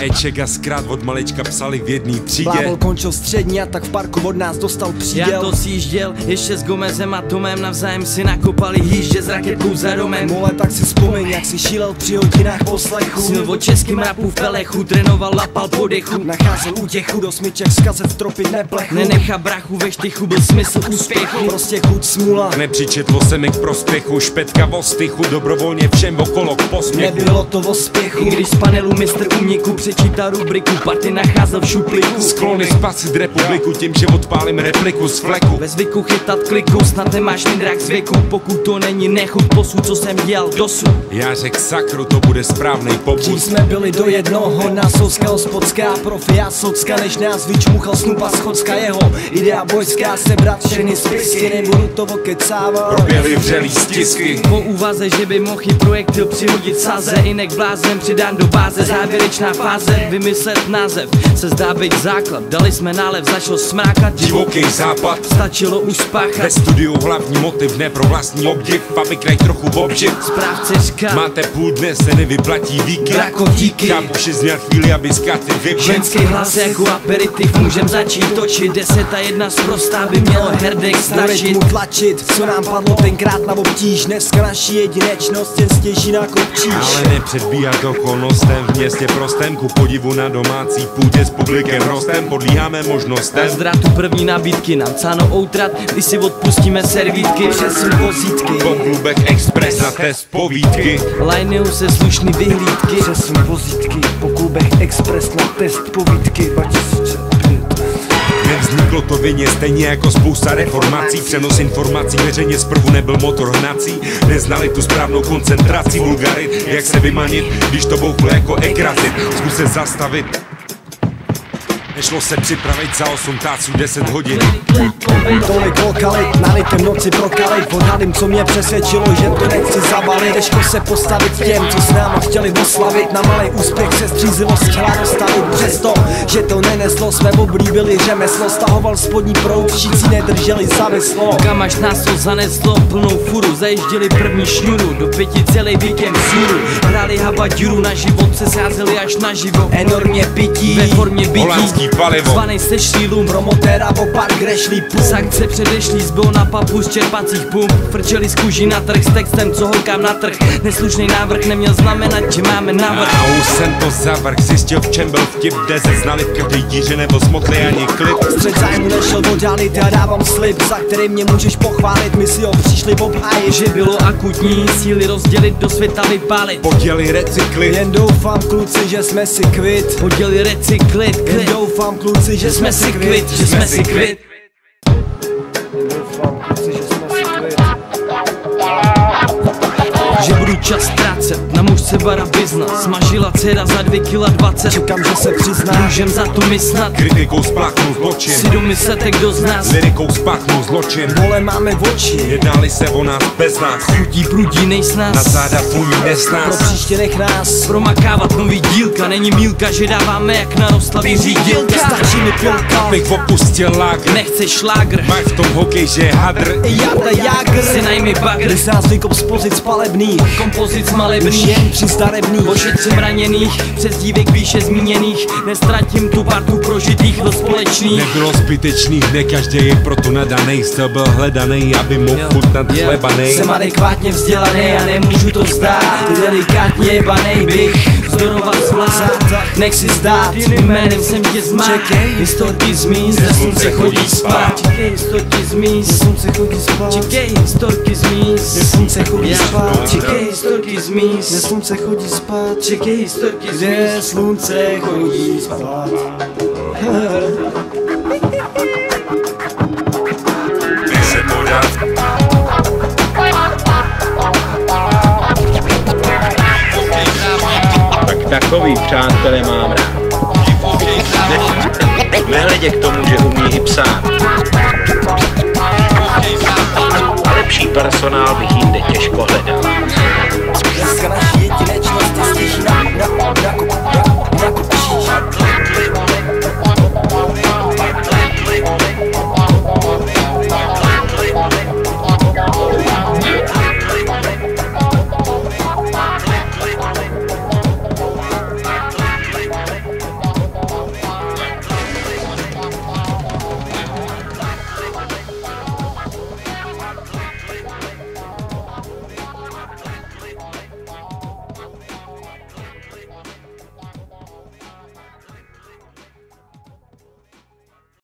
Eček a zkrát od malička psali v jedný třídě. Bábel končil střední a tak v parku od nás dostal Já příděl. to sjížděl, ještě s Gomezem a Tomem navzájem si nakopali jíždě s raketkou za domem. Mole, tak si vzpomeň, jak si šílel při hodinách poslechu. Snil o českým rapu v pelechu, trénoval lapal po dechu Nacházel útěchu do smyček z kazet tropit neplechu Nenechá brachu ve štychu, byl smysl úspěchu. Prostě chuť smula Nepřičetlo se mi k prospěchu, špetka v ostychu, dobrovolně všem okolo k posměchu. Nebylo to o spěchu. I když z panelu mistr umníku přečítal rubriku, party nacházel v šuplíku Sklony spasit republiku tím, že odpálím repliku z fleku. Ve zvyku chytat kliku, snad nemáš drak z věku Pokud to není nechut posud, co jsem dělal dosud Já řek sakru, to bude správnej Dřív popud. jsme byli do jednoho, nás souska hospodská Profi a socka, než nás vyčmuchal snupa schodska Jeho idea bojská, sebrat všechny spisky Nebudu to okecávat Proběhly vřelý stisky. Po úvaze, že by mohl i projektil přihodit saze Inek blázem přidán do báze Závěrečná fáze, vymyslet název Se zdá být základ, dali jsme nálev, začal smrákat Divoký západ. Stačilo už Ve spáchat studiu hlavní motiv, ne pro vlastní obdiv, aby kraj trochu obživ. Správce říká Máte půl dne, se nevyplatí víky. Drakotíky. Chápu, že zněl chvíli, aby z karty vypl. Ženský hlas jako aperitiv můžem začít točit Deset a jedna zprostá by mělo herdek stačit rytmu tlačit, co nám padlo tenkrát na obtíž Dneska naší jedinečnost jen stěží na kopčíš Ale nepředbíhat okolnostem v městě prostém Ku podivu na domácí půdě s publikem rostem Podlíháme možnostem. Zdratu první nabídky nám cáno outrat Když si odpustíme servítky. Přesun vozítky. Po klubech Express na test povídky Lineu se slušný vyhlídky. Přesun vozítky. Po klubech Express na test povídky 2005 Nevzniklo to vině stejně jako spousta reformací. Přenos informací veřejně zprvu nebyl motor hnací. Neznali tu správnou koncentraci vulgarit. Jak se vymanit, když to bouchlo jako ekrazit? Zkus se zastavit Nešlo se připravit za 8 táců 10 hodin. Tolik lokalit, nalitem noci prokalit Odhadím, co mě přesvědčilo, že to nechci zabalit. Těžko se postavit těm, co s náma chtěli oslavit Na malý úspěch se střízivost chtěla dostavit Přesto, že to neneslo, jsme oblíbili řemeslo Stahoval spodní proud, všichni nedrželi zavislo Kam až nás to zaneslo plnou furu Zajížděli první šňuru, do pěti celý víkend sůru. Hráli habadjuru, na život se sázeli až na živo. Enormně pití, Ve formě bytí. Holandský palivo. Zvanej sešlý lum, promotéra opak grešlí půl Sankce předešlý zbyl na papu z čerpacích pump Frčeli z kůží na trh s textem, co holkám na trh. Neslušný návrh neměl znamenat, že máme návrh. A už jsem to zavrch, zjistil v čem byl vtip Kde se znali v každej díře nebo smotli ani klip. Střed zájmu nešel oddálit, já dávám slib Za který mě můžeš pochválit, my si ho přišli obhájit Že bylo akutní, síly rozdělit, do světa vypálit. Poděli recykly. Jen doufám kluci, že jsme si kvit. Poděli recyklit, Jen klid doufám kluci, že Jsme si kvit, že jsme si kvit Doufám kluci, že jsme si kvit. Že budu čas na mužce bara bizna. Smažila dcera za 2 kila 20 Čekám, že se přiznáš Můžem za to mysnat Kritikou spláchnu zločin. Si domyslete, kdo z nás? Lirikou spáchnu zločin. Vole, máme v oči. Jednali se o nás bez nás. Chutí prudí Na nejsnás záda tvůj Pro nesnás příště nech nás. Promakávat nový dílka, není mílka, že dáváme jak na rozslavě řídilka. Stačí mi pilka Abych opustil lágr. Nechce šlágr, Máš v tom hokej, že je hadr. Jarda Jagr si najmi bagr. Když nás vykop z pozic palebných Kompozic Už malebných jen při zdarebných Ošetřím raněných, přes dívek výše zmíněných. Nestratím tu partu prožitých do společných. Nebylo zbytečných, ne každý je proto nadaný Still byl hledaný, aby mohl chutnat chlebanej. Jsem adekvátně vzdělaný a nemůžu to vzdát Delikátně jebanej bych. Vzdorovat zvlád. Nech si zdát. Jménem jsem tě zmát Čekej. Historky z míst, ze slunce chodí spát. Čekej, historky z míst Slunce chodí spát. Čekej, historky z míst Slunce chodí spát. Čekej, historky z Kde míst slunce chodí spát. Čekej, historky z Kde míst. slunce chodí spát. Se takový přátelé mám rád. Ne- Nehledě k tomu, že umí i psát. A lepší personál